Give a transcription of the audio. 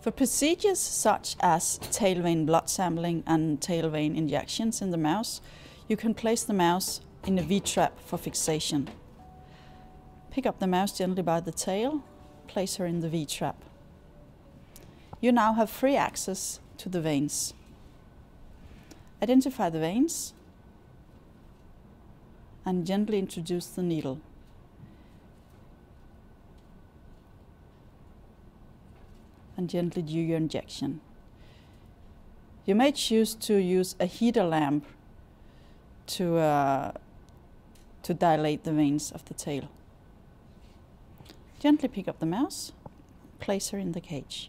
For procedures such as tail vein blood sampling and tail vein injections in the mouse, you can place the mouse in a V-trap for fixation. Pick up the mouse gently by the tail, place her in the V-trap. You now have free access to the veins. Identify the veins and gently introduce the needle. and gently do your injection. You may choose to use a heater lamp to, uh, to dilate the veins of the tail. Gently pick up the mouse, place her in the cage.